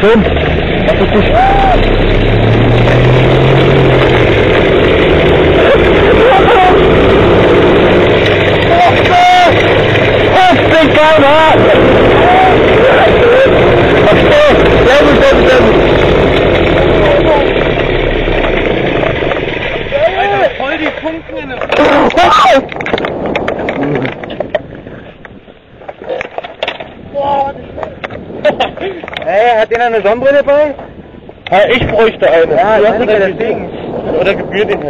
Alter, voll die Funken in der Hey, hat jemand eine Sonnenbrille bei? Ja, ich bräuchte eine. Ja, hast meine, eine deswegen. Oder gebührt ihn